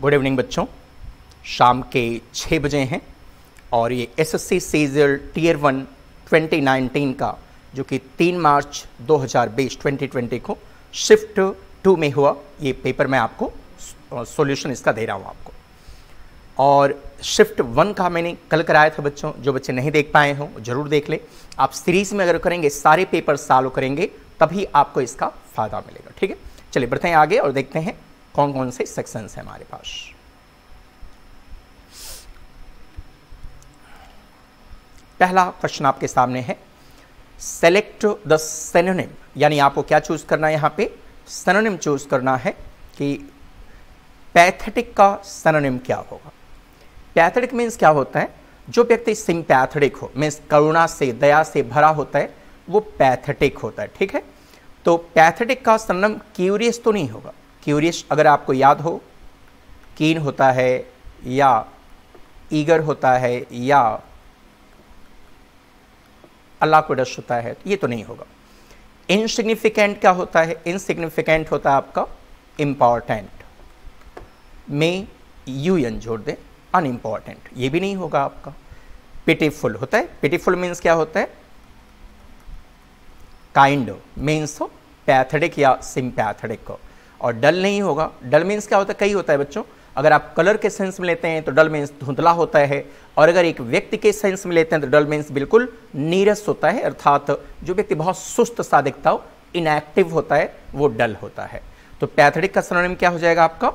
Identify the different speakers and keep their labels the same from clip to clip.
Speaker 1: Good evening बच्चों। शाम के छः बजे हैं और ये S S C CGL tier one 2019 का, जो कि 3 मार्च 2020 2020 को शिफ्ट टू में हुआ, ये पेपर मैं आपको सॉल्यूशन इसका दे रहा हूँ आपको। और शिफ्ट वन का मैंने कल कराया था बच्चों, जो बच्चे नहीं देख पाए हों, ज़रूर देख ले। आप सीरीज़ में अगर करेंगे, सारे पेपर सॉल्व करेंगे, तभी आपको इसका फ़ायदा मिलेगा, ठीक है? चलिए बढ़ते हैं आगे और देखते हैं कौन कौन से सेक्शंस हैं हमारे पास? पहला क्वेश्चन आपके सामने है सेलेक्ट द सेनोनिम यानी आपको क्या चूज़ करना है यहाँ पे? सेनोनिम चूज़ करना है कि पैथेटिक का सेनोनिम क्या होगा? पैथेटिक मीन्स क्या होता है? जो व्यक्ति सिंपैथेटिक हो मीन्स करुणा से, दया से भरा होता है, वो पैथेटिक होता है, ठीक है? तो पैथेटिक का सनम क्यूरियस तो नहीं होगा। क्यूरियस अगर आपको याद हो, कीन होता है या ईगर होता है या अल्लाह को डश होता है, ये तो नहीं होगा। इनसिग्निफिकेंट क्या होता है? इनसिग्निफिकेंट होता है आपका इंपॉर्टेंट में यू एन जोड़ दें अनइम्पॉर्टेंट ये भी नहीं होगा आपका। पिटीफुल होता है। पिटीफुल मीन्स क्या होता है? काइंड मीन्स पैथडिक या सिंपैथेटिक और डल नहीं होगा। डल मीन्स क्या होता है? कई होता है बच्चों। अगर आप कलर के सेंस में लेते हैं तो डल मीन्स धुंधला होता है। और अगर एक व्यक्ति के सेंस में लेते हैं तो डल मीन्स बिल्कुल नीरस होता है। अर्थात जो व्यक्ति बहुत सुस्त सा दिखता हो इनएक्टिव होता है, वो डल होता है। तो पैथडिक का सरोनिम क्या हो जाएगा आपका?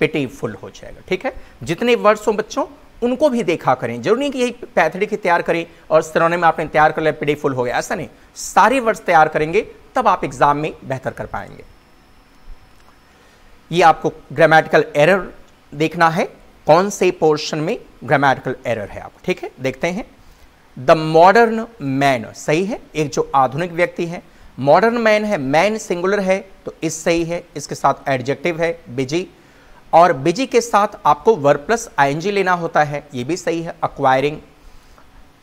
Speaker 1: पिटीफुल हो जाएगा। ठीक है? जितने वर्ड्स हो बच्चों, उनको भी देखा करें। ज़रूरी नहीं कि यही पैथेटिक तैयार करें और सरोनिम आपने तैयार कर लिया पिटीफुल हो गया। ऐसा नहीं। सारे वर्ड्स तैयार करेंगे, तब आप एग्ज़ाम में बेहतर कर पाएँगे। ये आपको ग्रामेटिकल एरर देखना है। कौन से पोर्शन में ग्रामेटिकल एरर है आप ठीक है? देखते हैं। द मॉडर्न मैन सही है? एक जो आधुनिक व्यक्ति है। मॉडर्न मैन है मैन सिंगुलर है तो इस सही है, इसके साथ एडजेक्टिव है बिज़ी और बिज़ी के साथ आपको वर्ब प्लस आईएनजी लेना होता है, ये भी सही है अक्वायरिंग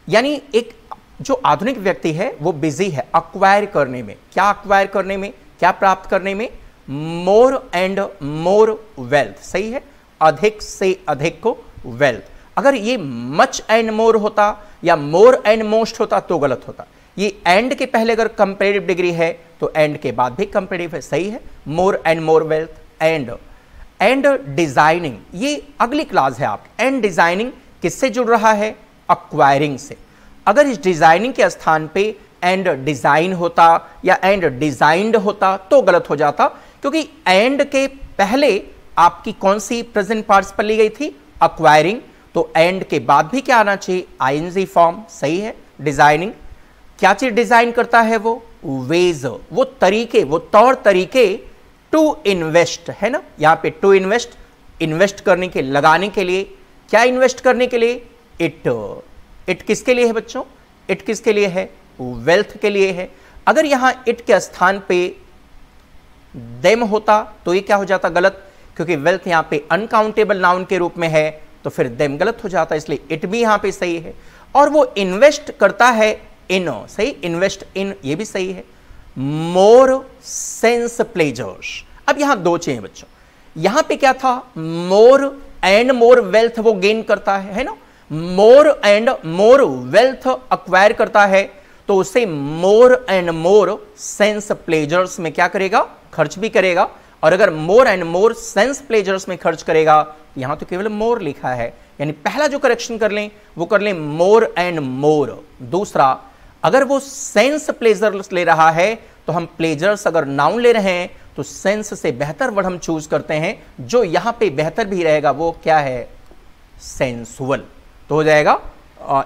Speaker 1: यानी एक जो आधुनिक व्यक्ति है, वो बिज़ी है अक्वायर करने में। क्या अक्वायर करने में? क्या प्राप्त करने में? मोर एंड मोर वेल्थ सही है? अधिक से अधिक को वेल्थ अगर ये मच एंड मोर होता या मोर एंड मोस्ट होता तो गलत होता. ये एंड के पहले अगर कंपेरेटिव डिग्री है तो एंड के बाद भी कंपेरेटिव है. सही है? More and more wealth and and designing ये अगली क्लास है आप एंड डिज़ाइनिंग किससे जुड़ रहा है? अक्वायरिंग से. अगर इस डिज़ाइनिंग के स्थान पे एंड डिज़ाइन होता या एंड डिजाइंड होता तो गलत हो जाता. क्योंकि एंड के पहले आपकी कौन सी प्रेजेंट पार्टिसिपल ली गई थी? अक्वायरिंग तो एंड के बाद भी क्या आना चाहिए? आईएनजी फॉर्म सही है? डिज़ाइनिंग क्या चीज़ डिज़ाइन करता है वो? वेज वो तरीके, वो तौर तरीके टू इन्वेस्ट है ना? यहाँ पे टू इन्वेस्ट इन्वेस्ट करने के, लगाने के लिए। क्या इन्वेस्ट करने के लिए? इट इट किसके लिए है बच्चों? इट किसके लिए है? वेल्थ के लिए है। अगर यहाँ इट के स्थान पे देम होता तो ये क्या हो जाता गलत? क्योंकि वेल्थ यहाँ पे अनकाउंटेबल नाउन के रूप में है तो फिर देम गलत हो जाता, इसलिए इट भी यहाँ पे सही है। और वो इन्वेस्ट करता है इन सही? इन्वेस्ट इन ये भी सही है। मोर सेंस प्लेजर्स अब यहाँ दो चीज़ें बच्चों। यहाँ पे क्या था? मोर एंड मोर वेल्थ वो गेन करता है है ना? More and more wealth acquire करता है तो उसे more and more sense pleasures में क्या करेगा? खर्च भी करेगा, और अगर more and more sense pleasures में खर्च करेगा तो यहाँ तो केवल मोर लिखा है, यानी पहला जो करेक्शन कर लें, वो कर लें मोर एंड मोर दूसरा, अगर वो सेंस प्लेजर्स ले रहा है तो हम प्लेजर्स अगर नाउन ले रहे हैं तो सेंस से बेहतर वर्ड हम चूज़ करते हैं, जो यहाँ पे बेहतर भी रहेगा, वो क्या है? सेंसुअल तो हो जाएगा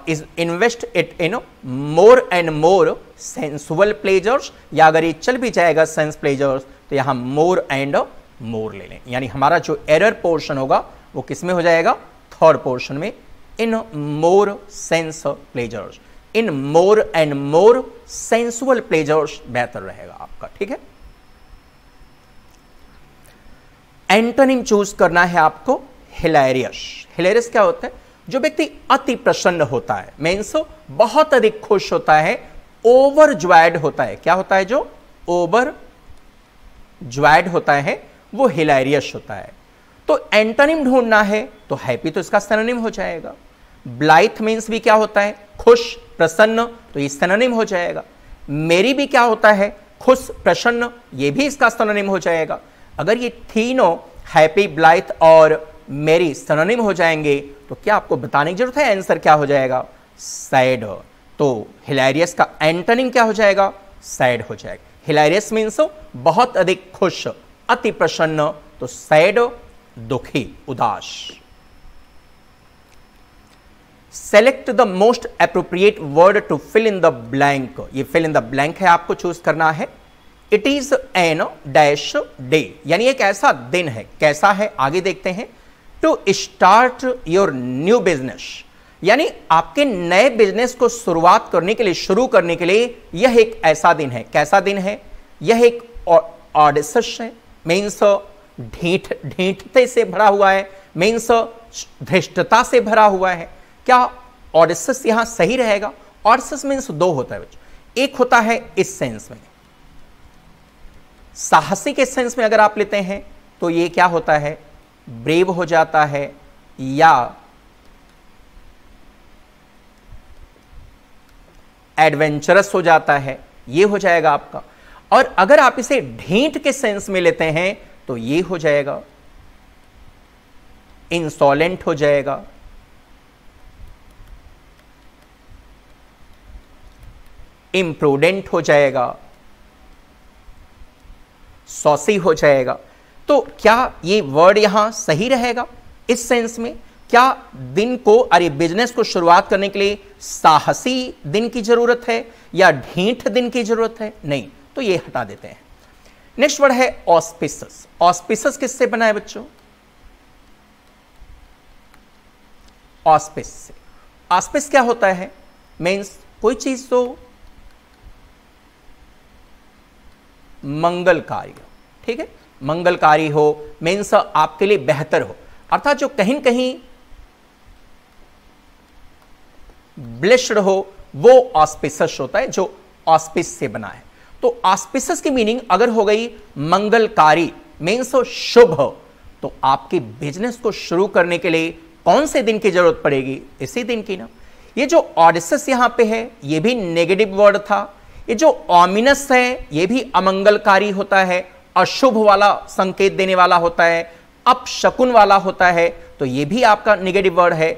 Speaker 1: is invest it in more and more sensual pleasures या अगर ये चल भी जाएगा सेंस प्लेजर्स तो यहाँ मोर एंड मोर ले लें। यानी हमारा जो एरर पोर्शन होगा, वो किसमें हो जाएगा? थर्ड पोर्शन में in more sense pleasures in more and more sensual pleasures बेहतर रहेगा आपका, ठीक है? एंटोनिम चूज़ करना है आपको हिलेरियस हिलेरियस क्या होता है? जो व्यक्ति अति प्रसन्न होता है मीन्स बहुत अधिक खुश होता है ओवर ज्वाइड होता है। क्या होता है जो? ओवर ज्वाइड होता है, वो हिलेरियस होता है। तो एंटोनिम ढूंढना है तो हैप्पी तो इसका सनोनिम हो जाएगा। ब्लाइथ मीन्स भी क्या होता है? खुश, प्रसन्न तो ये सनोनिम हो जाएगा। मेरी भी क्या होता है? खुश, प्रसन्न, ये भी इसका सनोनिम हो जाएगा। अगर ये तीनों, हैप्पी, ब्लाइथ और मेरी सनोनिम हो जाएँगे तो क्या आपको बताने की ज़रूरत है? आंसर क्या हो जाएगा? सैड। तो हिलेरियस का एंटनिंग क्या हो जाएगा? सैड हो जाएगा। हिलेरियस मीन्स बहुत अधिक खुश, अति प्रसन्न तो सैड दुखी, उदास. Select the most appropriate word to fill in the blank ये फिल इन द ब्लैंक है, आपको चूज़ करना है. It is an dash day यानी एक ऐसा दिन है, कैसा है, आगे देखते हैं. To start your new business यानी आपके नए बिज़नेस को शुरुआत करने के लिए, शुरू करने के लिए यह एक ऐसा दिन है। कैसा दिन है? यह एक ऑडिसस है। मीन्स ढीठ, ढीठते से भरा हुआ है। मीन्स धृष्टता से भरा हुआ है। क्या ऑडिसस यहाँ सही रहेगा? ऑडिसस मीन्स दो होता है बच्चों। एक होता है इस सेंस में। साहसिक इस सेंस में अगर आप लेते हैं तो ये क्या होता है? ब्रेव हो जाता है या एडवेंचरस हो जाता है, ये हो जाएगा आपका। और अगर आप इसे ढींट के सेंस में लेते हैं तो ये हो जाएगा। इंसॉलेंट हो जाएगा। इम्प्रूडेंट हो जाएगा। सॉसी हो जाएगा। तो क्या ये वर्ड यहाँ सही रहेगा? इस सेंस में क्या दिन को, अरे बिज़नेस को शुरुआत करने के लिए साहसी दिन की ज़रूरत है या ढीठ दिन की ज़रूरत है? नहीं तो ये हटा देते हैं। नेक्स्ट वर्ड है ऑस्पिसस ऑस्पिसस किससे बना है बच्चों? ऑस्पिस से। ऑस्पिस क्या होता है? मीन्स कोई चीज़ तो मंगलकारी हो, ठीक है? मंगलकारी हो मीन्स आपके लिए बेहतर हो। अर्थात जो कहीं कहीं ब्लिश्ड हो, वो ऑस्पिसस होता है, जो ऑस्पिस से बना है। तो ऑस्पिसस की मीनिंग अगर हो गई मंगलकारी मीन्स शुभ तो आपके बिज़नेस को शुरू करने के लिए कौन से दिन की ज़रूरत पड़ेगी? इसी दिन की ना। ये जो ऑडिसस यहाँ पे है, ये भी नेगेटिव वर्ड था। ये जो ऑमिनस है, ये भी अमंगलकारी होता है, अशुभ वाला संकेत देने वाला होता है, अपशकुन वाला होता है तो ये भी आपका नेगेटिव वर्ड है।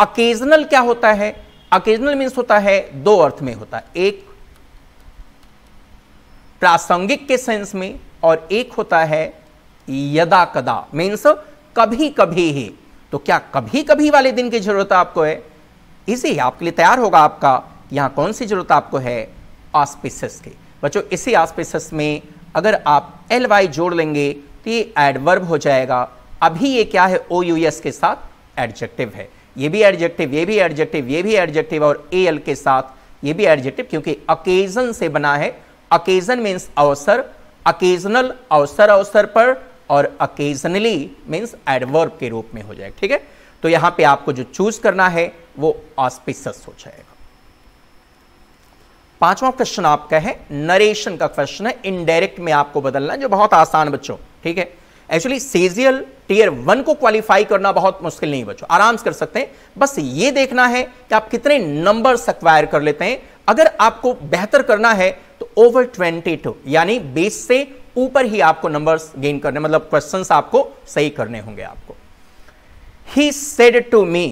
Speaker 1: अकेजनल क्या होता है? अकेजनल मीन्स होता है, दो अर्थ में होता है। एक प्रासंगिक के सेंस में और एक होता है यदा कदा मीन्स कभी कभी ही। तो क्या कभी कभी वाले दिन की ज़रूरत आपको है? इसी आपके लिए तैयार होगा आपका। यहाँ कौन सी ज़रूरत आपको है? ऑस्पिसस के। बच्चों, इसी ऑस्पिसस में अगर आप एल वाई जोड़ लेंगे तो ये एडवर्ब हो जाएगा। अभी ये क्या है? ओ यू एस के साथ एडजेक्टिव है। ये भी एडजेक्टिव ये भी एडजेक्टिव ये भी एडजेक्टिव और ए एल के साथ ये भी एडजेक्टिव क्योंकि अकेजन से बना है। अकेजन मीन्स अवसर अकेजनल अवसर अवसर पर और अकेजनली मीन्स एडवर्ब के रूप में हो जाएगा ठीक है? तो यहाँ पे आपको जो चूज़ करना है, वो ऑस्पिसस हो जाएगा। पांचवा क्वेश्चन आपका है नरेशन का क्वेश्चन है। इनडायरेक्ट में आपको बदलना जो बहुत आसान बच्चों, ठीक है? एक्चुअली सीजियल टीयर वन को क्वालिफाई करना बहुत मुश्किल नहीं बच्चों। आराम से कर सकते हैं। बस ये देखना है कि आप कितने नंबर्स एक्वायर कर लेते हैं। अगर आपको बेहतर करना है तो ओवर 22 यानी बेस से ऊपर ही आपको नंबर्स गेन करने मतलब क्वेश्चंस आपको सही करने होंगे आपको। He said to me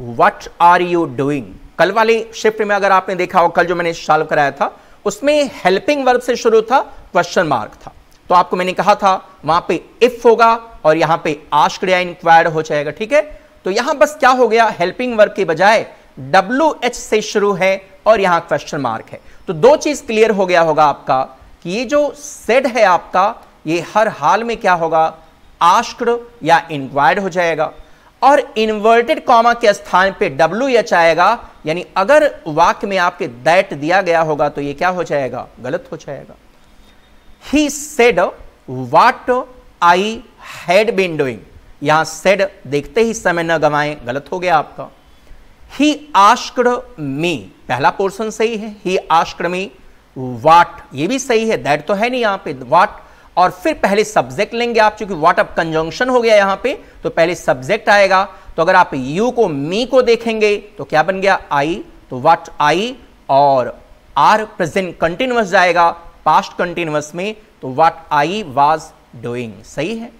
Speaker 1: what are you doing कल वाले शिफ्ट में अगर आपने देखा हो, कल जो मैंने सॉल्व कराया था, उसमें हेल्पिंग वर्ब से शुरू था क्वेश्चन मार्क था। तो आपको मैंने कहा था, वहाँ पे इफ़ होगा और यहाँ पे आश्क या इंक्वायर्ड हो जाएगा, ठीक है? तो यहाँ बस क्या हो गया? हेल्पिंग वर्ब के बजाय डब्ल्यू एच से शुरू है और यहाँ क्वेश्चन मार्क है। तो दो चीज़ क्लियर हो गया होगा आपका कि ये जो सेड है आपका, ये हर हाल में क्या होगा? आश्क्ड या इंक्वायर्ड हो जाएगा। और इन्वर्टेड कॉमा के स्थान पे डब्ल्यू एच आएगा, यानी अगर वाक्य में आपके दैट दिया गया होगा तो ये क्या हो जाएगा? गलत हो जाएगा। He said what I had been doing यहाँ सेड देखते ही समय न गवाएँ, गलत हो गया आपका। ही आश्कड मी पहला पोर्शन सही है। ही आश्कड मी वाट ये भी सही है दैट तो है नहीं यहाँ पे वाट और फिर पहले सब्जेक्ट लेंगे आप चूँकि वॉट अप कंजंक्शन हो गया यहाँ पे तो पहले सब्जेक्ट आएगा। तो अगर आप यू को मी को देखेंगे तो क्या बन गया? आई तो वट आई और आर प्रेजेंट कंटिन्यूस जाएगा। पास्ट कंटिन्यूस में तो वट आई वाज डूइंग सही है?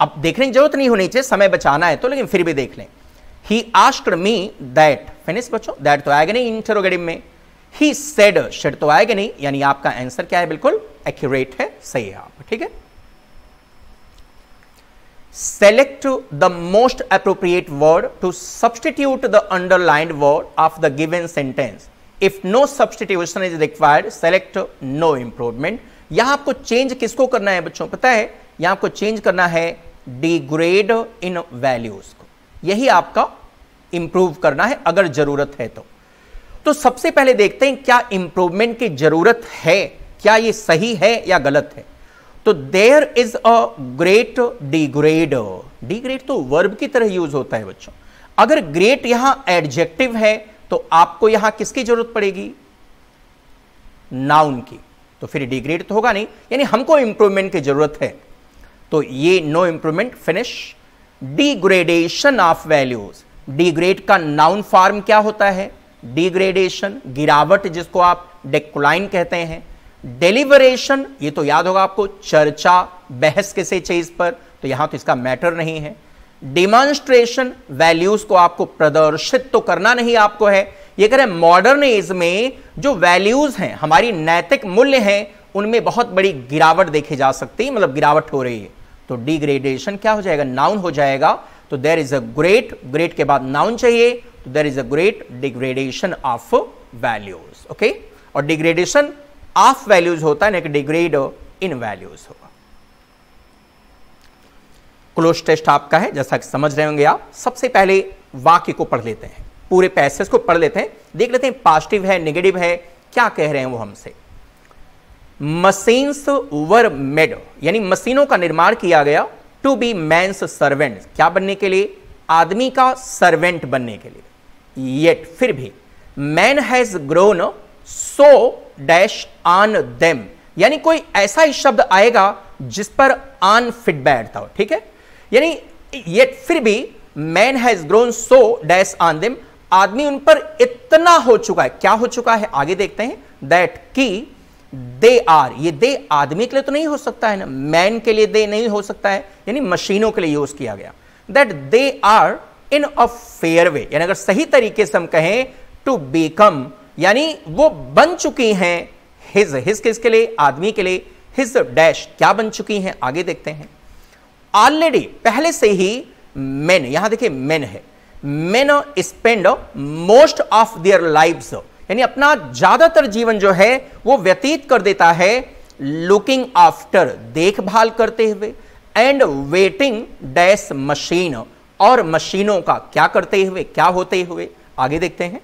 Speaker 1: अब देखने की ज़रूरत नहीं होनी चाहिए, समय बचाना है तो लेकिन फिर भी देख लें। He asked me that finish बच्चों दैट तो आएगा नहीं इंटरोगेटिव में। ही सेड शेड तो आएगा नहीं, यानी आपका आंसर क्या है, बिल्कुल एक्यूरेट है, सही है आप, ठीक है? Select the most appropriate word to substitute the underlined word of the given sentence. If no substitution is required, select no improvement. यहाँ आपको चेंज किसको करना है बच्चों? पता है, यहाँ आपको चेंज करना है डिग्रेड इन वैल्यूज़ को। यही आपका इंप्रूव करना है अगर ज़रूरत है तो। तो सबसे पहले देखते हैं क्या इंप्रूवमेंट की ज़रूरत है, क्या ये सही है या गलत है। तो there is a great degrade degrade तो वर्ब की तरह यूज़ होता है बच्चों। अगर ग्रेट यहाँ एडजेक्टिव है तो आपको यहाँ किसकी ज़रूरत पड़ेगी? नाउन की। तो फिर डिग्रेड तो होगा नहीं, यानी हमको इंप्रूवमेंट की ज़रूरत है। तो ये no improvement finish degradation of values degrade का नाउन फॉर्म क्या होता है? डिग्रेडेशन गिरावट जिसको आप डेक्लाइन कहते हैं। डिलीवरेशन ये तो याद होगा आपको, चर्चा, बहस किसी चीज़ पर। तो यहाँ तो इसका मैटर नहीं है। डिमॉन्स्ट्रेशन वैल्यूज़ को आपको प्रदर्शित तो करना नहीं आपको है। ये कह रहे मॉडर्न एज में जो वैल्यूज़ हैं, हमारी नैतिक मूल्य हैं, उनमें बहुत बड़ी गिरावट देखी जा सकती है मतलब गिरावट हो रही है। तो डिग्रेडेशन क्या हो जाएगा? नाउन हो जाएगा। तो there is a great great के बाद नाउन चाहिए। तो there is a great degradation of values okay और डिग्रेडेशन ऑफ़ वैल्यूज़ होता है, ना कि डिग्रेड इन वैल्यूज़ होगा क्लोज टेस्ट आपका है, जैसा कि समझ रहे होंगे आप, सबसे पहले वाक्य को पढ़ लेते हैं। पूरे पैसेज को पढ़ लेते हैं। देख लेते हैं पॉजिटिव है नेगेटिव है, क्या कह रहे हैं वो हमसे? मशीन्स वर मेड यानी मशीनों का निर्माण किया गया टू बी मैंस सर्वेंट क्या बनने के लिए? आदमी का सर्वेंट बनने के लिए। येट फिर भी man has grown so dash on them यानी कोई ऐसा ही शब्द आएगा जिस पर ऑन फिट बैठता हो, ठीक है? यानी ये फिर भी man has grown so dash on them आदमी उन पर इतना हो चुका है। क्या हो चुका है? आगे देखते हैं। दैट की दे आर ये दे आदमी के लिए तो नहीं हो सकता है ना। मैन के लिए दे नहीं हो सकता है। यानी मशीनों के लिए यूज़ किया गया। That they are in a fair way यानी अगर सही तरीके से हम कहें टू बीकम यानी वो बन चुकी हैं। हिज हिज किसके लिए? आदमी के लिए। हिज डैश क्या बन चुकी हैं? आगे देखते हैं। ऑलरेडी पहले से ही मेन यहाँ देखिए मेन है। Men spend most of their lives यानी अपना ज़्यादातर जीवन जो है, वो व्यतीत कर देता है लुकिंग आफ्टर देखभाल करते हुए एंड वेटिंग डैश मशीन और मशीनों का क्या करते हुए, क्या होते हुए, आगे देखते हैं।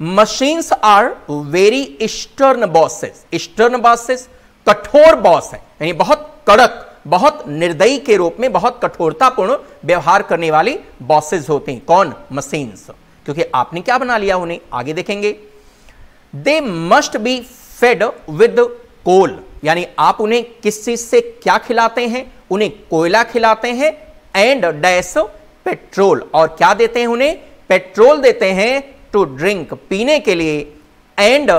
Speaker 1: Machines are very stern bosses stern bosses कठोर बॉस है, यानी बहुत कड़क बहुत निर्दयी के रूप में बहुत कठोरतापूर्ण व्यवहार करने वाली बॉसेस होते हैं। कौन? मशीन्स क्योंकि आपने क्या बना लिया उन्हें? आगे देखेंगे। They must be fed with coal यानी आप उन्हें किस चीज़ से क्या खिलाते हैं? उन्हें कोयला खिलाते हैं एंड डैश पेट्रोल और क्या देते हैं उन्हें? पेट्रोल देते हैं टू ड्रिंक पीने के लिए। And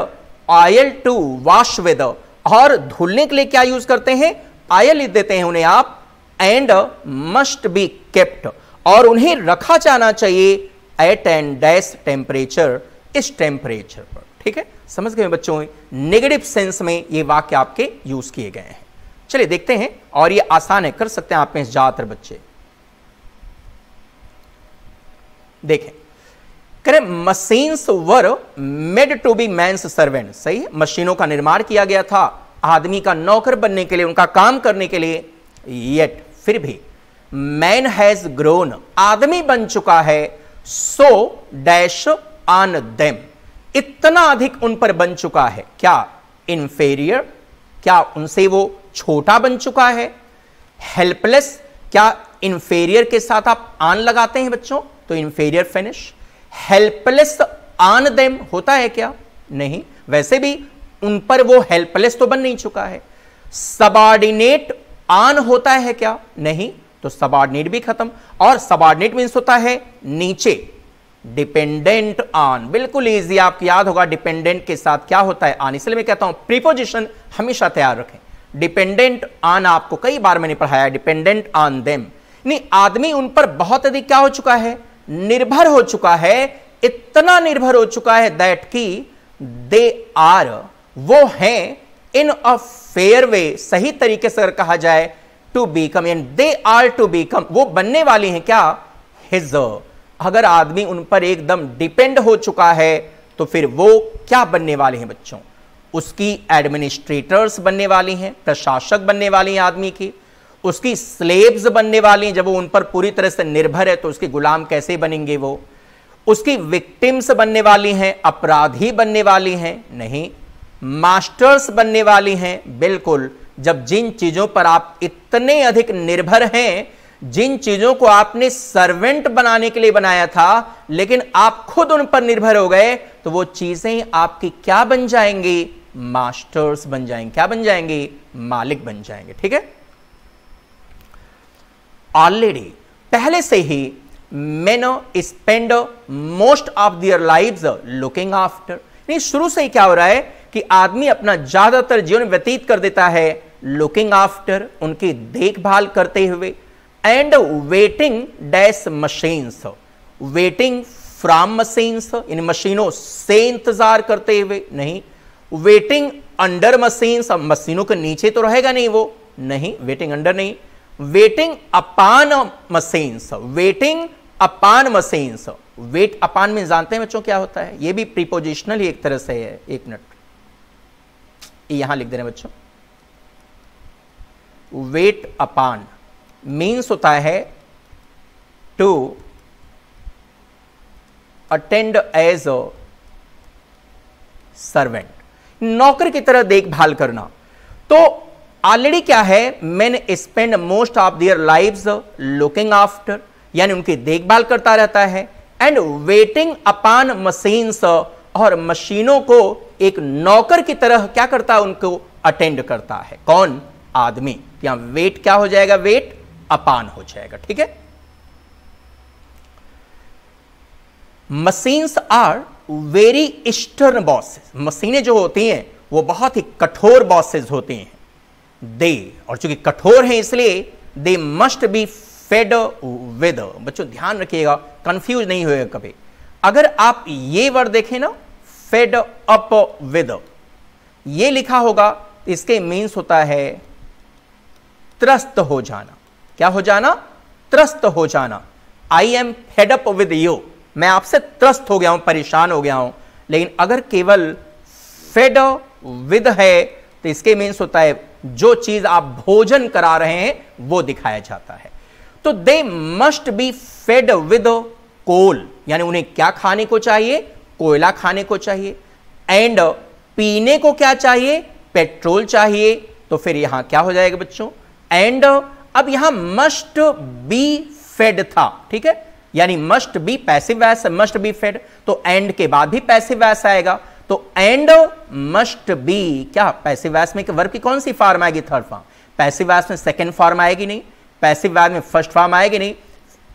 Speaker 1: oil to wash with और धुलने के लिए क्या यूज़ करते हैं? लिख देते हैं उन्हें आप एंड मस्ट बी केप्ट और उन्हें रखा जाना चाहिए एट एंड डैश टेम्परेचर इस टेम्परेचर पर। ठीक है? समझ गए बच्चों? नेगेटिव सेंस में ये वाक्य आपके यूज़ किए गए हैं। चलिए देखते हैं, और ये आसान है, कर सकते हैं आप में ज़्यादातर बच्चे। देखें। करें machines were made to be man's servant सही है? मशीनों का निर्माण किया गया था। आदमी का नौकर बनने के लिए, उनका काम करने के लिए येट फिर भी मैन हैज़ ग्रोन आदमी बन चुका है सो डैश ऑन देम इतना अधिक उन पर बन चुका है। क्या इंफेरियर क्या उनसे वो छोटा बन चुका है? हेल्पलेस क्या इंफेरियर के साथ आप आन लगाते हैं बच्चों? तो inferior finish helpless on them होता है क्या? नहीं। वैसे भी उन पर वो हेल्पलेस तो बन नहीं चुका है। सबॉर्डिनेट आन होता है क्या? नहीं तो सबॉर्डिनेट भी खत्म। और सबॉर्डिनेट मीन्स होता है नीचे। डिपेंडेंट ऑन बिल्कुल इजी आपको याद होगा डिपेंडेंट के साथ क्या होता है आन इसलिए मैं कहता हूँ प्रीपोजिशन हमेशा तैयार रखें। डिपेंडेंट ऑन आपको कई बार मैंने पढ़ाया डिपेंडेंट ऑन देम नहीं आदमी उन पर बहुत अधिक क्या हो चुका है? निर्भर हो चुका है। इतना निर्भर हो चुका है दैट की दे आर वो हैं इन अ फेयर वे सही तरीके से अगर कहा जाए to become and they are to become वो बनने वाली हैं क्या? हिज अगर आदमी उन पर एकदम डिपेंड हो चुका है तो फिर वो क्या बनने वाले हैं बच्चों? उसकी एडमिनिस्ट्रेटर्स बनने वाली हैं, प्रशासक बनने वाली हैं आदमी की, उसकी स्लेब्स बनने वाली हैं। जब वो उन पर पूरी तरह से निर्भर है तो उसके गुलाम कैसे बनेंगे वो? उसकी विक्टिम्स बनने वाली हैं, अपराधी बनने वाली हैं? नहीं मास्टर्स बनने वाली हैं, बिल्कुल। जब जिन चीज़ों पर आप इतने अधिक निर्भर हैं, जिन चीज़ों को आपने सर्वेंट बनाने के लिए बनाया था, लेकिन आप खुद उन पर निर्भर हो गए तो वो चीज़ें आपकी क्या बन जाएँगी? मास्टर्स बन जाएँगे। क्या बन जाएँगे? मालिक बन जाएँगे। ठीक है? ऑलरेडी पहले से ही men spend most of their life looking after शुरू से ही क्या हो रहा है? कि आदमी अपना ज़्यादातर जीवन व्यतीत कर देता है लुकिंग आफ्टर उनकी देखभाल करते हुए। And waiting dash machines waiting from machines इन मशीनों से इंतज़ार करते हुए। नहीं वेटिंग अंडर मशीन्स मशीनों के नीचे तो रहेगा नहीं वो। नहीं वेटिंग अंडर नहीं। Waiting upon machines waiting upon machines wait upon में जानते हैं बच्चों क्या होता है? ये भी प्रीपोजिशनल ही एक तरह से है, एक मिनट यहाँ लिख दे रहे बच्चों। वेट अपान मीन्स होता है to attend as a servant नौकर की तरह देखभाल करना। तो ऑलरेडी क्या है? Man spend most of their life looking after यानी उनकी देखभाल करता रहता है। एंड वेटिंग अपान मशीन्स और मशीनों को एक नौकर की तरह क्या करता है उनको? अटेंड करता है। कौन? आदमी। यहाँ वेट क्या हो जाएगा? वेट अपान हो जाएगा। ठीक है? Machines are very stern bosses मशीनें जो होती हैं, वो बहुत ही कठोर बॉसेस होती हैं। दे, और चूँकि कठोर है इसलिए they must be fed with बच्चों, ध्यान रखिएगा कंफ्यूज नहीं होएगा कभी। अगर आप ये वर्ड देखें ना फेड अप विद ये लिखा होगा, इसके मीन्स होता है त्रस्त हो जाना। क्या हो जाना? त्रस्त हो जाना। I am fed up with you मैं आपसे त्रस्त हो गया हूँ, परेशान हो गया हूँ। लेकिन अगर केवल फेड विद है तो इसके मीन्स होता है, जो चीज़ आप भोजन करा रहे हैं, वो दिखाया जाता है। तो they must be fed with coal यानी उन्हें क्या खाने को चाहिए? कोयला खाने को चाहिए एंड पीने को क्या चाहिए? पेट्रोल चाहिए। तो फिर यहाँ क्या हो जाएगा बच्चों? एंड अब यहाँ मस्ट बी फेड था, ठीक है? यानी must be passive voice must be fed तो एंड के बाद भी पैसिव वैस आएगा। तो एंड मस्ट बी क्या? पैसिव वैस में वर्ब की कौन सी फॉर्म आएगी? थर्ड फॉर्म पैसिव वैस में सेकेंड फॉर्म आएगी नहीं। पैसिव वैस में फ़र्स्ट फॉर्म आएगी नहीं।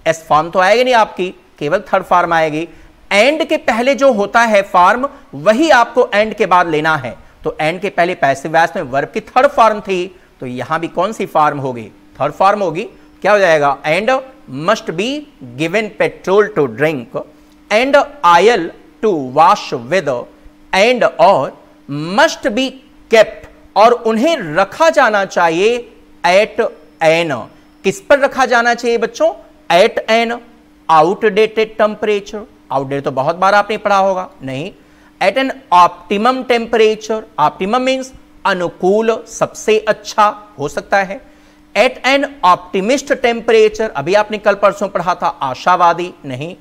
Speaker 1: एस फॉर्म तो आएगी नहीं आपकी, केवल थर्ड फॉर्म आएगी। एंड के पहले जो होता है फॉर्म वही आपको एंड के बाद लेना है। तो एंड के पहले पैसिव में वर्ब की थर्ड फॉर्म थी तो यहाँ भी कौन सी फॉर्म होगी? थर्ड फॉर्म होगी। क्या हो जाएगा? And must be given petrol to drink and oil to wash with and और मस्ट बी केप्ट और उन्हें रखा जाना चाहिए एट एन किस पर रखा जाना चाहिए बच्चों? At an outdated temperature outdate तो बहुत बार आपने पढ़ा होगा। नहीं at an optimum temperature optimum means अनुकूल सबसे अच्छा हो सकता है। एट एन ऑप्टिमिस्ट टेम्परेचर अभी आपने कल परसों पढ़ा था, आशावादी, नहीं।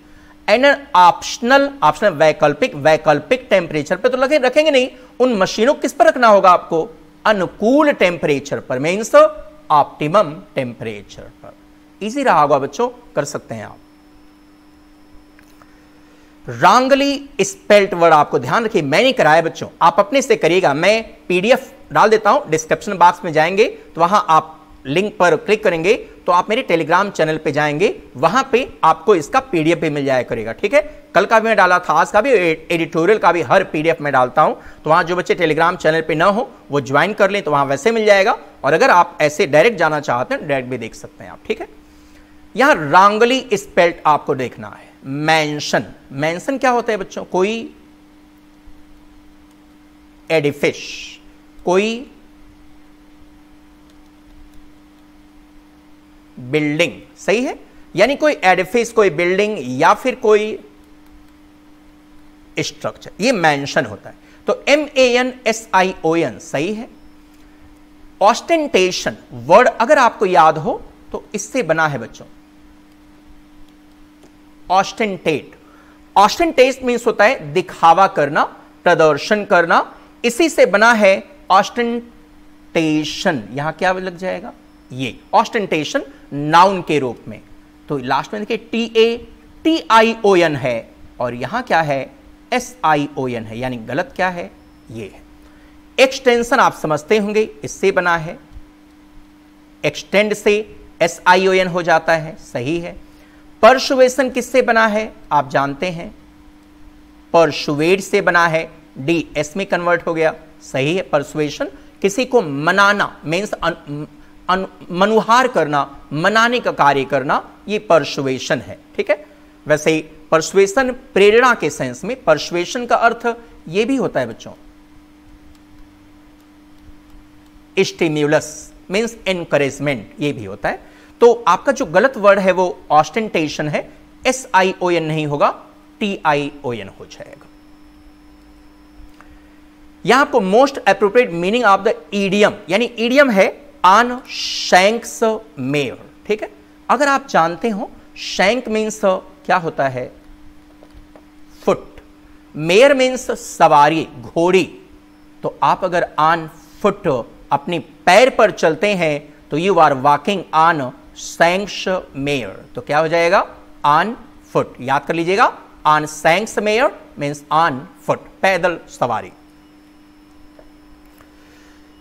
Speaker 1: एंड ऑप्शनल ऑप्शनल वैकल्पिक वैकल्पिक टेम्परेचर पे तो लगे, रखेंगे नहीं। उन मशीनों किस पर रखना होगा आपको? अनुकूल टेम्परेचर पर मीन्स ऑप्टिमम टेम्परेचर पर। इजी रहा होगा बच्चों, कर सकते हैं आप। रांगली स्पेल्ट वर्ड आपको ध्यान रखिए, मैं नहीं कराया बच्चों, आप अपने से करिएगा, मैं पीडीएफ डाल देता हूँ, डिस्क्रिप्शन बॉक्स में जाएँगे तो वहाँ आप लिंक पर क्लिक करेंगे तो आप मेरे टेलीग्राम चैनल पे जाएँगे, वहाँ पे आपको इसका पीडीएफ भी मिल जाया करेगा, ठीक है? कल का भी मैं डाला था, आज का भी एडिटोरियल का भी हर पीडीएफ में डालता हूँ तो वहाँ जो बच्चे टेलीग्राम चैनल पे ना हो, वो ज्वाइन कर लें तो वहाँ वैसे मिल जाएगा, और अगर आप ऐसे डायरेक्ट जाना चाहते हैं, डायरेक्ट भी देख सकते हैं आप, ठीक है? यहाँ रांगली स्पेल्ट आपको देखना है। मैंशन मैंशन क्या होता है बच्चों? कोई एडिफिश कोई बिल्डिंग सही है? यानी कोई एडिफिस कोई बिल्डिंग या फिर कोई स्ट्रक्चर ये मेंशन होता है। तो M A N S I O N सही है? ऑस्टेंटेशन वर्ड अगर आपको याद हो तो इससे बना है बच्चों। ऑस्टेंटेट ऑस्टेंटेट मीन्स होता है दिखावा करना, प्रदर्शन करना। इसी से बना है ऑस्टेंटेशन यहाँ क्या लग जाएगा? ये ऑस्टेंटेशन नाउन के रूप में। तो लास्ट में देखिए T A T I O N है। और यहाँ क्या है? एस आई ओ एन है। यानी गलत क्या है? ये है। एक्सटेंशन आप समझते होंगे, इससे बना है। एक्सटेंड से एस आई ओ एन हो जाता है। सही है। परसुवेशन किससे बना है? आप जानते हैं। परसुवेड से बना है। डी एस में कन्वर्ट हो गया। सही है परसुएशन किसी को मनाना मीन्स मनुहार करना, मनाने का कार्य करना, ये परसुएशन है। ठीक है? वैसे ही परसुएशन प्रेरणा के सेंस में परसुएशन का अर्थ ये भी होता है बच्चों। स्टिम्यूलस मीन्स एनकरेजमेंट ये भी होता है। तो आपका जो गलत वर्ड है वो ऑस्टेंटेशन है एस आई ओ एन नहीं होगा टी आई ओ एन हो जाएगा। यहाँ आपको most appropriate meaning of the idiom यानी ईडियम है ऑन शैंक्स मेयर ठीक है? अगर आप जानते हो शैंक मीन्स क्या होता है? फुट मेयर मीन्स सवारी, घोड़ी। तो आप अगर आन फुट अपनी पैर पर चलते हैं तो you are walking on shanks mare तो क्या हो जाएगा? ऑन फुट याद कर लीजिएगा on shanks mare means on foot पैदल सवारी.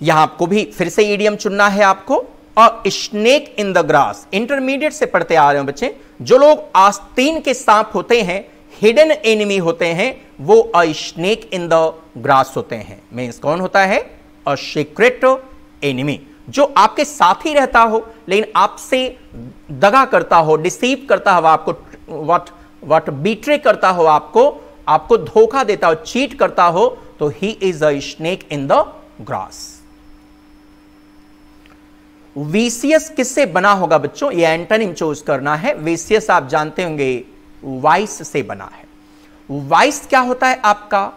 Speaker 1: यहाँ आपको भी फिर से ईडियम चुनना है आपको. और snake in the grass intermediate से पढ़ते आ रहे हो बच्चे. जो लोग आस्तीन के सांप होते हैं हिडन एनिमी होते हैं, वो a snake in the grass होते हैं. मीन्स कौन होता है? अ सीक्रेट एनिमी जो आपके साथ ही रहता हो, लेकिन आपसे दगा करता हो डिसीव करता हो आपको वट वट बीट्रे करता हो आपको आपको धोखा देता हो चीट करता हो तो he is a snake in the grass VCS किससे बना होगा बच्चों? ये एंटनिम चूज़ करना है। वीसीएस आप जानते होंगे वाइस से बना है। वाइस क्या होता है आपका?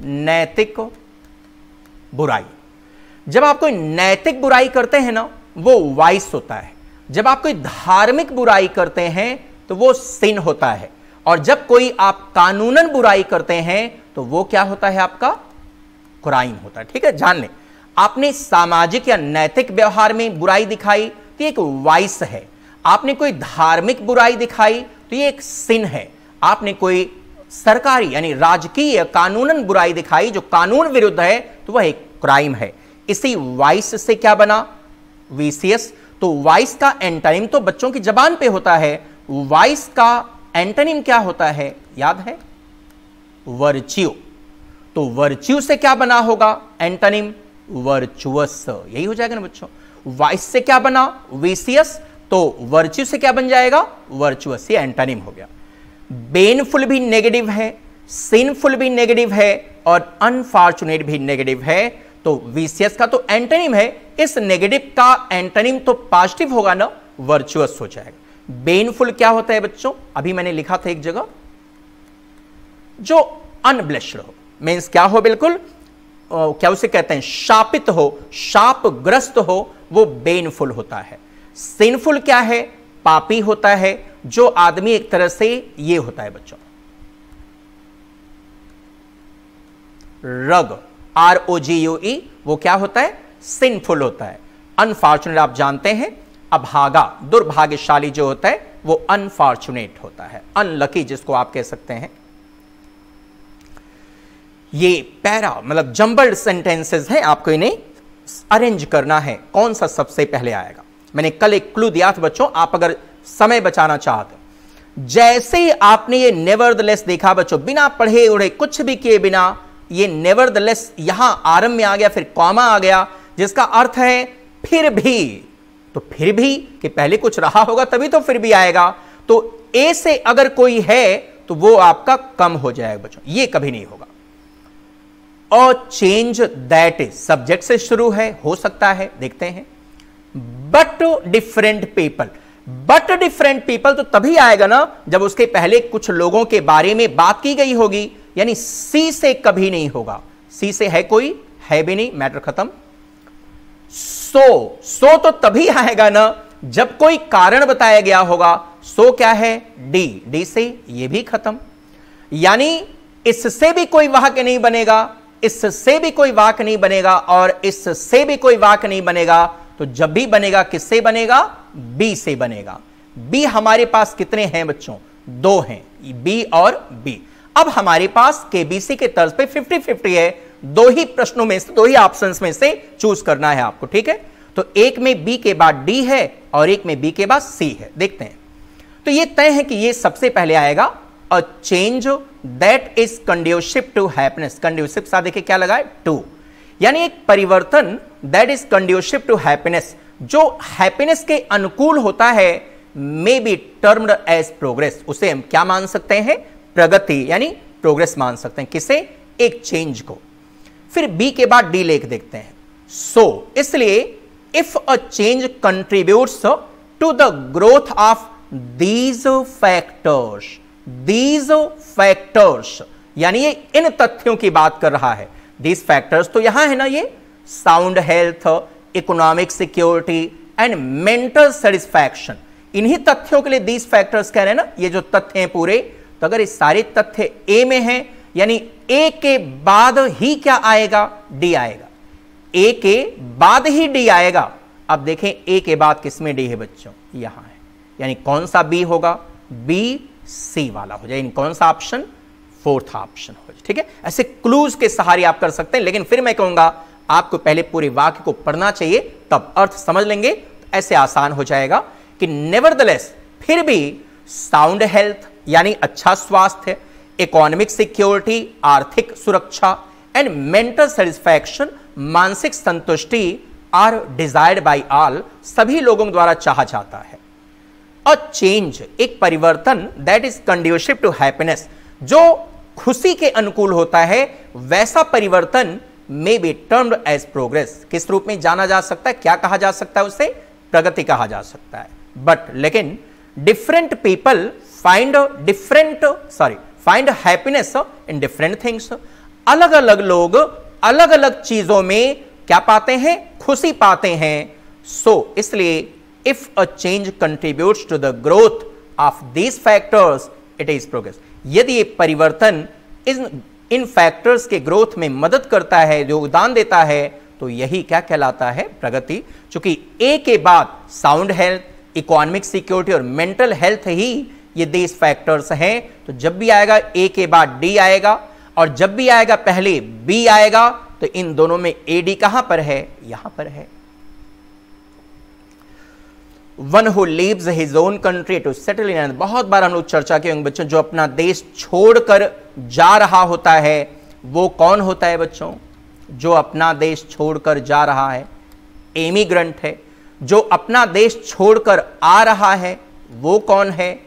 Speaker 1: नैतिक बुराई। जब आप कोई नैतिक बुराई करते हैं ना, वो वाइस होता है। जब आप कोई धार्मिक बुराई करते हैं तो वो सिन होता है। और जब कोई आप कानूनन बुराई करते हैं तो वो क्या होता है आपका? क्राइम होता है। ठीक है, जान लें। आपने सामाजिक या नैतिक व्यवहार में बुराई दिखाई तो एक वाइस है। आपने कोई धार्मिक बुराई दिखाई तो ये एक सिन है। आपने कोई सरकारी यानी राजकीय कानूनन बुराई दिखाई, जो कानून विरुद्ध है तो वह एक क्राइम है। इसी वाइस से क्या बना? वीसीएस। तो वाइस का एंटनिम तो बच्चों की जबान पे होता है। वाइस का एंटनिम क्या होता है? याद है? वर्च्यू। तो वर्च्यू से क्या बना होगा? Antonym virtuous. यही हो जाएगा ना बच्चों। वाइस से क्या बना? वीसीएस। तो वर्च्यू से क्या बन जाएगा? वर्चुअस। एंटानिम हो गया। बेनफुल भी नेगेटिव है सिनफुल भी नेगेटिव है और अनफॉर्चुनेट भी नेगेटिव है। तो वीसीएस का तो एंटनिम है, इस नेगेटिव का एंटनिम तो पॉजिटिव होगा ना वर्चुअस हो जाएगा। बेनफुल क्या होता है बच्चों? अभी मैंने लिखा था एक जगह, जो अनब्लेस्ड हो मीन्स क्या हो बिल्कुल? क्या उसे कहते हैं? शापित हो शाप ग्रस्त हो, वो बेनफुल होता है। सिनफुल क्या है? पापी होता है, जो आदमी एक तरह से ये होता है बच्चों। रग आर ओ जी यू ई वो क्या होता है? सिनफुल होता है। अनफॉर्चुनेट आप जानते हैं, अभागा, दुर्भाग्यशाली जो होता है, वो अनफॉर्चुनेट होता है। अनलकी जिसको आप कह सकते हैं। ये पैरा मतलब जंबल्ड सेंटेंसेस हैं, आपको इन्हें अरेंज करना है। कौन सा सबसे पहले आएगा? मैंने कल एक क्लू दिया था बच्चों, आप अगर समय बचाना चाहते जैसे आपने ये नेवर देखा बच्चों, बिना पढ़े उड़े, कुछ भी किए बिना ये नेवर द लेस यहाँ आरंभ में आ गया, फिर कॉमा आ गया, जिसका अर्थ है फिर भी। तो फिर भी कि पहले कुछ रहा होगा, तभी तो फिर भी आएगा। तो ए से अगर कोई है तो वो आपका कम हो जाएगा बच्चों, ये कभी नहीं होगा। और चेंज दैट इज़ सब्जेक्ट से शुरू है, हो सकता है, देखते हैं। But different people but different people तो तभी आएगा ना, जब उसके पहले कुछ लोगों के बारे में बात की गई होगी। यानी सी से कभी नहीं होगा। सी से है कोई, है भी नहीं, मैटर खत्म। सो सो तो तभी आएगा ना, जब कोई कारण बताया गया होगा। सो क्या है? डी। डी से ये भी खत्म। यानी इससे भी कोई वाक्य नहीं बनेगा, इससे भी कोई वाक्य नहीं बनेगा और इससे भी कोई वाक्य नहीं बनेगा। तो जब भी बनेगा, किससे बनेगा? बी से बनेगा। बी हमारे पास कितने हैं बच्चों? दो हैं, बी और बी। अब हमारे पास केबीसी के तर्ज पे 50 50 है। दो ही प्रश्नों में से, दो ही ऑप्शन में से चूज़ करना है आपको, ठीक है? तो एक में बी के बाद डी है और एक में बी के बाद सी है। देखते हैं। तो ये तय है कि ये सबसे पहले आएगा a change that is conducive to happiness conducive सा देखिए क्या लगा टू यानी एक परिवर्तन that is conducive to happiness जो हैप्पीनेस के अनुकूल होता है may be termed as progress उसे हम क्या मान सकते हैं? प्रगति यानी प्रोग्रेस मान सकते हैं किसे? एक चेंज को। फिर बी के बाद डी लेख देखते हैं। सो so, इसलिए if a change contributes to the growth of these factors these factors यानी ये इन तथ्यों की बात कर रहा है। दीज फैक्टर्स तो यहाँ है ना ये? Sound health economic security and mental satisfaction इन्हीं तथ्यों के लिए दीज फैक्टर्स कह रहे हैं ना? ये जो तथ्य हैं पूरे तो अगर ये सारे तथ्य ए में है, यानी ए के बाद ही क्या आएगा? डी आएगा। ए के बाद ही डी आएगा। अब देखें ए के बाद किसमें डी है बच्चों? यहाँ है। यानी कौन सा बी होगा? बी सी वाला हो जाए। कौन सा ऑप्शन फोर्थ ऑप्शन हो जाए। ठीक है? ऐसे क्लूज के सहारे आप कर सकते हैं, लेकिन फिर मैं कहूँगा, आपको पहले पूरे वाक्य को पढ़ना चाहिए, तब अर्थ समझ लेंगे तो ऐसे आसान हो जाएगा कि नेवरदलेस फिर भी साउंड हेल्थ यानी अच्छा स्वास्थ्य इकोनॉमिक सिक्योरिटी आर्थिक सुरक्षा एंड मेंटल सेटिस्फैक्शन मानसिक संतुष्टि आर डिजायर्ड बाई ऑल सभी लोगों द्वारा चाहा जाता है। अ चेंज एक परिवर्तन that is conducive to happiness जो खुशी के अनुकूल होता है, वैसा परिवर्तन may be termed as progress किस रूप में जाना जा सकता है, क्या कहा जा सकता है उसे? प्रगति कहा जा सकता है। बट लेकिन different people find different sorry find happiness in different things अलग अलग लोग अलग अलग चीज़ों में क्या पाते हैं? खुशी पाते हैं। सो so, इसलिए if a change contribute to the growth of these factors it is progress यदि परिवर्तन इन इन फैक्टर्स के ग्रोथ में मदद करता है योगदान देता है तो यही क्या कहलाता है? प्रगति। क्योंकि ए के बाद साउंड हेल्थ इकोनॉमिक सिक्योरिटी और मेंटल हेल्थ ही ये देश फैक्टर्स हैं। तो जब भी आएगा ए के बाद डी आएगा और जब भी आएगा, पहले बी आएगा तो इन दोनों में ए डी कहाँ पर है? यहाँ पर है। One who leaves his own country to settle in बहुत बार हम लोग चर्चा किए बच्चों, जो अपना देश छोड़कर जा रहा होता है, वो कौन होता है बच्चों? जो अपना देश छोड़कर जा रहा है। एमिग्रेंट है। जो अपना देश छोड़कर आ रहा है, वो कौन है?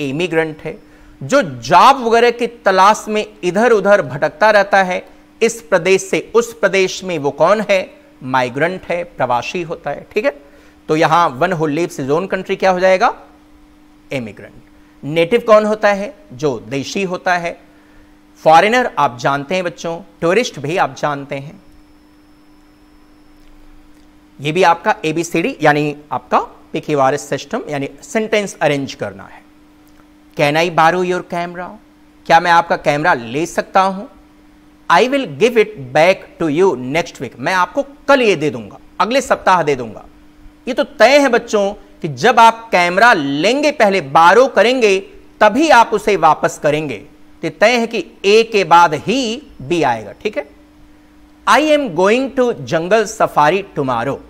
Speaker 1: इमिग्रेंट है, जो जॉब वगैरह की तलाश में इधर उधर भटकता रहता है, इस प्रदेश से उस प्रदेश में वो कौन है? माइग्रेंट है, प्रवासी होता है, ठीक है? तो यहाँ one who lives his own country क्या हो जाएगा? इमिग्रेंट नेटिव कौन होता है? जो देशी होता है। फॉरेनर आप जानते हैं बच्चों टूरिस्ट भी आप जानते हैं। यह भी आपका एबीसीडी यानी आपका पिकीवारिस सिस्टम, यानी सेंटेंस अरेंज करना है। कैन आई बारो योर कैमरा क्या मैं आपका कैमरा ले सकता हूँ? I will give it back to you next week मैं आपको कल ये दे दूँगा, अगले सप्ताह दे दूँगा। ये तो तय है बच्चों कि जब आप कैमरा लेंगे, पहले बारो करेंगे, तभी आप उसे वापस करेंगे। तो तय है कि ए के बाद ही बी आएगा, ठीक है? I am going to jungle safari tomorrow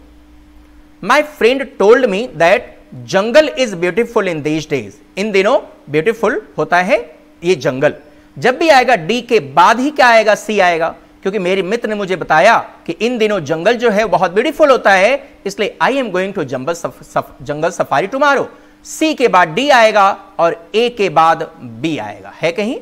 Speaker 1: my friend told me that jungle is beautiful in these days इन दिनों ब्यूटिफुल होता है ये जंगल जब भी आएगा डी के बाद ही क्या आएगा? सी आएगा. क्योंकि मेरे मित्र ने मुझे बताया कि इन दिनों जंगल जो है बहुत ब्यूटीफुल होता है. इसलिए I am going to jungle jungle safari tomorrow C के बाद डी आएगा और ए के बाद बी आएगा. है कहीं?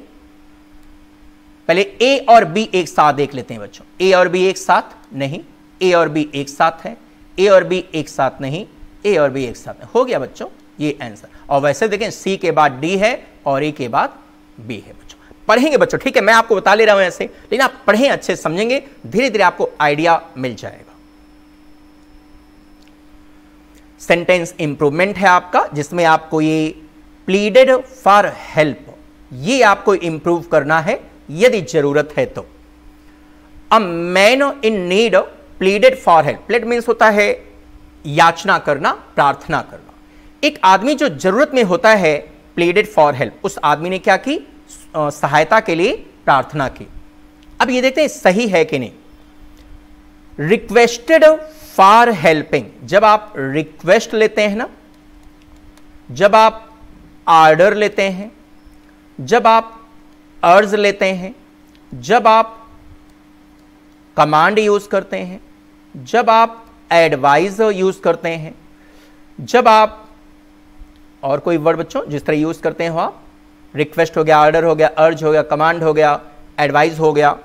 Speaker 1: पहले ए और बी एक साथ देख लेते हैं बच्चों. ए और बी एक साथ? नहीं. ए और बी एक साथ है. ए और बी एक साथ नहीं ए और बी एक साथ नहीं। हो गया बच्चों, ये आंसर और वैसे देखें सी के बाद डी है और ए के बाद बी है बच्चों। पढ़ेंगे बच्चों, ठीक है, मैं आपको बता ले रहा हूँ ऐसे, लेकिन आप पढ़ें अच्छे समझेंगे धीरे धीरे आपको आइडिया मिल जाएगा। सेंटेंस इंप्रूवमेंट है आपका, जिसमें आपको ये प्लीडेड फॉर हेल्प ये आपको इंप्रूव करना है, यदि ज़रूरत है तो। A man in need pleaded for help plead means होता है याचना करना, प्रार्थना करना। एक आदमी जो ज़रूरत में होता है प्लीडेड फॉर हेल्प उस आदमी ने क्या की? सहायता के लिए प्रार्थना की। अब ये देखते हैं सही है कि नहीं। रिक्वेस्टेड फॉर हेल्पिंग जब आप रिक्वेस्ट लेते हैं ना, जब आप ऑर्डर लेते हैं, जब आप अर्ज़ लेते हैं, जब आप कमांड यूज़ करते हैं, जब आप एडवाइज यूज़ करते हैं, जब आप, और कोई वर्ड बच्चों, जिस तरह यूज़ करते हो आप रिक्वेस्ट हो गया ऑर्डर हो गया अर्ज़ हो गया कमांड हो गया एडवाइज हो गया,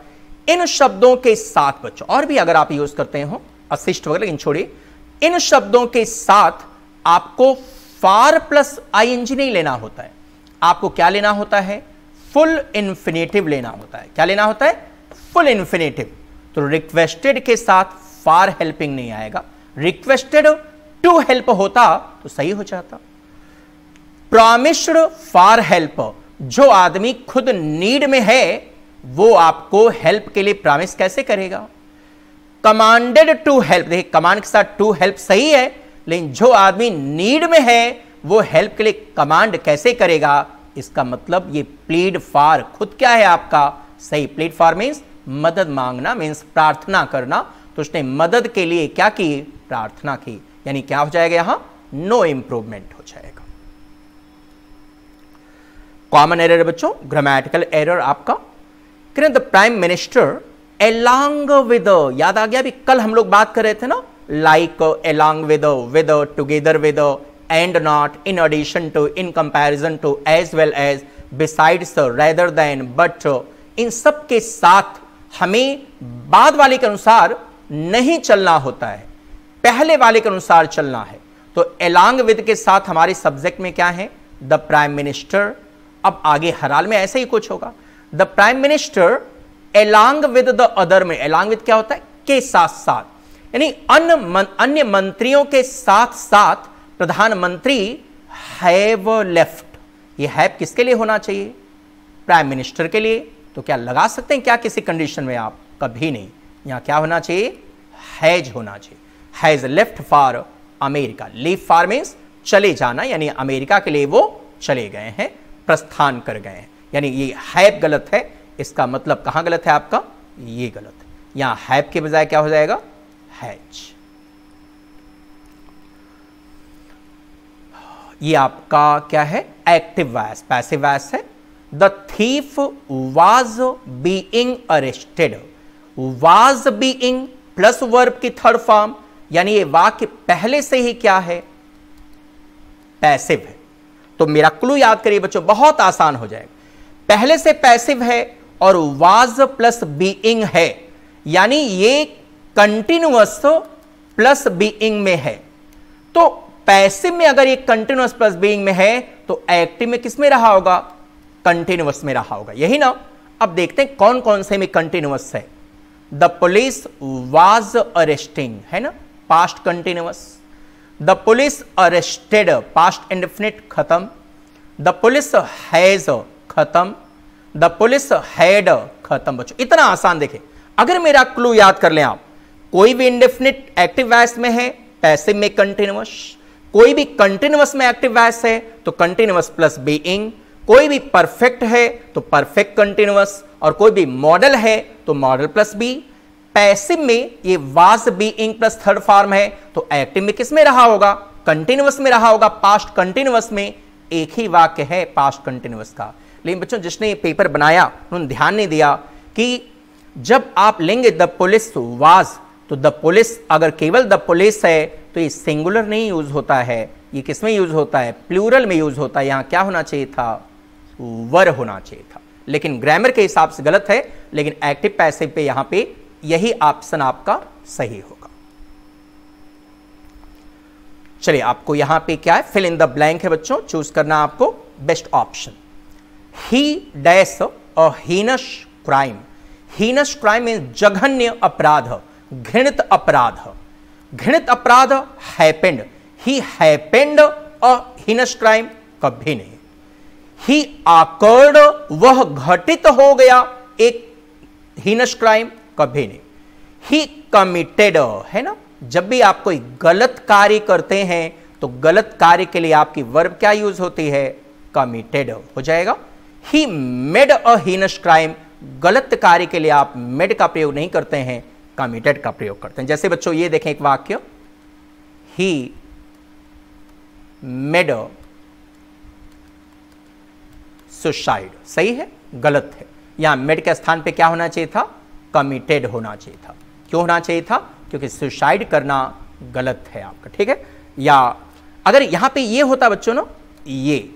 Speaker 1: इन शब्दों के साथ बच्चों, और भी अगर आप यूज़ करते हो असिस्ट वगैरह, लेकिन छोड़िए, इन शब्दों के साथ आपको फार प्लस आईएनजी नहीं लेना होता है। आपको क्या लेना होता है? फुल इन्फिनेटिव लेना होता है। क्या लेना होता है? फुल इन्फिनेटिव तो रिक्वेस्टेड के साथ फार हेल्पिंग नहीं आएगा। रिक्वेस्टेड टू हेल्प होता तो सही हो जाता। प्रॉमिस्ड फॉर हेल्प जो आदमी खुद नीड में है, वो आपको हेल्प के लिए प्रॉमिस कैसे करेगा? कमांडेड टू हेल्प देखिए कमांड के साथ टू हेल्प सही है, लेकिन जो आदमी नीड में है, वो हेल्प के लिए कमांड कैसे करेगा? इसका मतलब ये प्लीड फॉर खुद क्या है आपका? सही प्लीड फॉर मीन्स मदद मांगना मीन्स प्रार्थना करना। तो उसने मदद के लिए क्या की? प्रार्थना की। यानी क्या हो जाएगा यहाँ? नो इंप्रूवमेंट हो जाएगा। कॉमन एरर बच्चों ग्रामेटिकल एरर आपका। The prime minister along with याद आ गया अभी कल हम लोग बात कर रहे थे ना? Like along with with together with and not in addition to in comparison to as well as besides rather than but in सब के साथ हमें बाद वाले के अनुसार नहीं चलना होता है। पहले वाले के अनुसार चलना है। तो एलॉन्ग विद के साथ हमारे सब्जेक्ट में क्या है? द प्राइम मिनिस्टर अब आगे हर हाल में ऐसा ही कुछ होगा। The prime minister along with the other में एलांग विद क्या होता है? के साथ साथ। यानी अन्य मन, अन्य मंत्रियों के साथ साथ प्रधानमंत्री हैव लेफ़्ट ये हैव किसके लिए होना चाहिए? प्राइम मिनिस्टर के लिए। तो क्या लगा सकते हैं क्या किसी कंडीशन में आप? कभी नहीं। यहाँ क्या होना चाहिए? हैज़ होना चाहिए। Has left for America. Leave for means चले जाना, यानी अमेरिका के लिए वो चले गए हैं, प्रस्थान कर गए हैं। यानी ये हैप गलत है, इसका मतलब कहाँ गलत है आपका? ये गलत है। यहाँ हैब के बजाय क्या हो जाएगा? हैज़। ये आपका क्या है? Active voice. पैसिव वॉयस है। The thief was being arrested was being plus verb की थर्ड फॉर्म यानी ये वाक्य पहले से ही क्या है? पैसिव है। तो मेरा क्लू याद करिए बच्चों, बहुत आसान हो जाएगा। पहले से पैसिव है और वाज प्लस बीइंग है। यानी ये कंटिन्यूअस प्लस बीइंग में है। तो पैसिव में अगर ये कंटिन्यूअस प्लस बीइंग में है तो एक्टिव में किसमें रहा होगा? कंटिन्यूअस में रहा होगा। यही ना? अब देखते हैं कौन कौन से में कंटिन्यूअस है। द पुलिस वाज अरेस्टिंग है ना? Past continuous the police arrested past indefinite खत्म. द पुलिस हैज़ खत्म. द पुलिस हैड खत्म। बच्चों, इतना आसान देखें। अगर मेरा क्लू याद कर लें आप, कोई भी इंडेफिनिट एक्टिव वैस में है पैसिव में कंटिन्यूस कोई भी कंटिन्यूस में एक्टिव वैस है तो कंटिन्यूस प्लस बीइंग कोई भी परफेक्ट है तो परफेक्ट कंटिन्यूअस और कोई भी मॉडल है तो मॉडल प्लस बी पैसिव में ये was being plus third form है तो एक्टिव में किसमें रहा होगा? कंटिन्यूअस में रहा होगा। पास्ट कंटिन्यूअस में एक ही वाक्य है पास्ट कंटिन्यूअस का। लेकिन बच्चों, जिसने ये पेपर बनाया, उन्होंने ध्यान नहीं दिया कि जब आप लेंगे द पुलिस वाज तो द पुलिस अगर केवल द पुलिस है तो ये सिंगुलर नहीं यूज़ होता है। ये किसमें यूज़ होता है? प्लूरल में यूज़ होता है। यहाँ क्या होना चाहिए था? वर होना चाहिए था। लेकिन ग्रामर के हिसाब से गलत है, लेकिन एक्टिव पैसिव पे यहाँ पे यही ऑप्शन आपका सही होगा। चलिए, आपको यहाँ पे क्या है? फिल इन द ब्लैंक है बच्चों चूज़ करना आपको बेस्ट ऑप्शन ही dash heinous crime heinous crime mean जघन्य अपराध, घृणित अपराध। घृणित अपराध happened he happened a heinous crime कभी नहीं। ही आकर्ड वह घटित हो गया, एक हीनस क्राइम कभी नहीं। ही कमिटेड है ना? जब भी आप कोई गलत कार्य करते हैं तो गलत कार्य के लिए आपकी वर्ब क्या यूज़ होती है? कमिटेड हो जाएगा। He made a heinous crime गलत कार्य के लिए आप मेड का प्रयोग नहीं करते हैं कमिटेड का प्रयोग करते हैं। जैसे बच्चों, ये देखें एक वाक्य। ही मेड सुसाइड सही है? गलत है। यहाँ मेड के स्थान पे क्या होना चाहिए था? कमिटेड होना चाहिए था। क्यों होना चाहिए था? क्योंकि सुसाइड करना गलत है आपका, ठीक है? या अगर यहाँ पे ये होता बच्चों ना, ये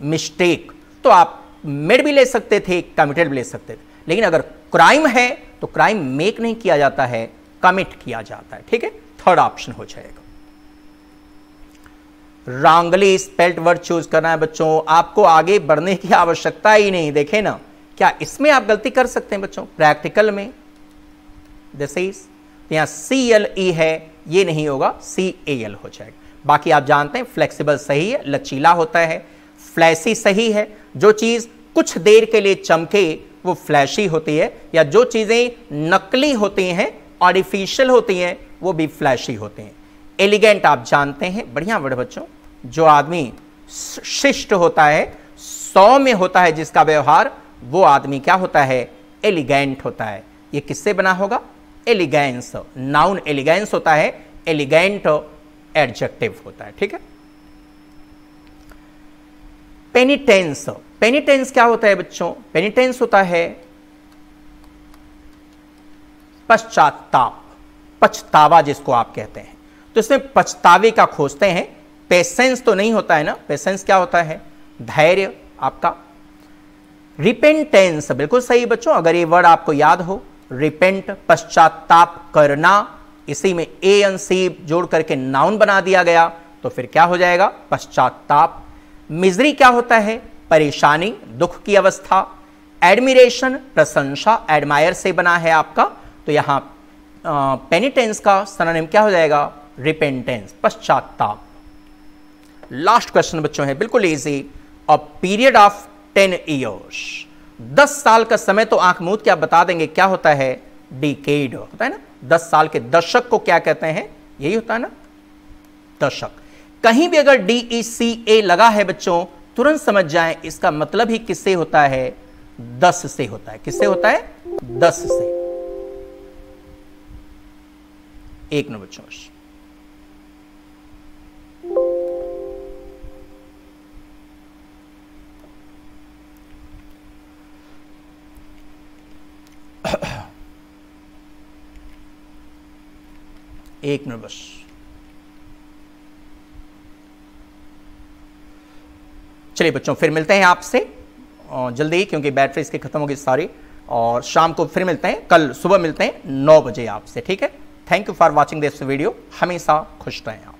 Speaker 1: मिस्टेक तो आप मेड भी ले सकते थे कमिटेड भी ले सकते थे। लेकिन अगर क्राइम है तो क्राइम मेक नहीं किया जाता है कमिट किया जाता है, ठीक है? थर्ड ऑप्शन हो जाएगा। रॉन्गली स्पेल्ट वर्ड चूज़ करना है बच्चों। आपको आगे बढ़ने की आवश्यकता ही नहीं, देखे ना। क्या इसमें आप गलती कर सकते हैं बच्चों? प्रैक्टिकल में। दिस इज़ तो यहाँ सी एल ई है, ये नहीं होगा सी ए एल हो जाएगा। बाकी आप जानते हैं फ्लेक्सिबल सही है, लचीला होता है। फ्लैशी सही है, जो चीज़ कुछ देर के लिए चमके, वो फ्लैशी होती है, या जो चीज़ें नकली होती हैं आर्टिफिशियल होती हैं, वो भी फ्लैशी होते हैं। एलिगेंट आप जानते हैं, बढ़िया बड़े बच्चों। जो आदमी शिष्ट होता है, सौ में होता है जिसका व्यवहार, वो आदमी क्या होता है? एलिगेंट होता है। ये किससे बना होगा? एलिगेंस नाउन एलिगेंस होता है। एलिगेंट एडजेक्टिव होता है। ठीक है? पेनिटेंस पेनिटेंस क्या होता है बच्चों? पेनिटेंस होता है पश्चाताप पछतावा जिसको आप कहते हैं। तो इसमें पछतावे का खोजते हैं। पेशेंस तो नहीं होता है ना? पेशेंस क्या होता है? धैर्य आपका। रिपेंटेंस, बिल्कुल सही बच्चों, अगर ये वर्ड आपको याद हो, रिपेंट, पश्चाताप करना, इसी में ए एन सी जोड़ करके नाउन बना दिया गया तो फिर क्या हो जाएगा? पश्चाताप। मिजरी क्या होता है? परेशानी, दुख की अवस्था। एडमिरेशन, प्रशंसा, एडमायर से बना है आपका। तो यहाँ पेनिटेंस का सनानिम क्या हो जाएगा? रिपेंटेंस, पश्चाताप। लास्ट क्वेश्चन बच्चों है, बिल्कुल easy a period of ten years दस साल का समय तो आँख मूद क्या बता देंगे क्या होता है? डिकेड होता है ना? दस साल के दशक को क्या कहते हैं? यही होता है ना? दशक. कहीं भी अगर डी सी ए लगा है बच्चों, तुरंत समझ जाएँ, इसका मतलब ही किससे होता है? दस से होता है. किससे होता है? दस से. एक नंबर बच्चों एक मिनट बस। चलिए बच्चों, फिर मिलते हैं आपसे जल्दी, क्योंकि बैटरी इसकी खत्म होगी सारी, और शाम को फिर मिलते हैं, कल सुबह मिलते हैं, नौ बजे आपसे, ठीक है? Thank you for watching this video हमेशा खुश रहें आप।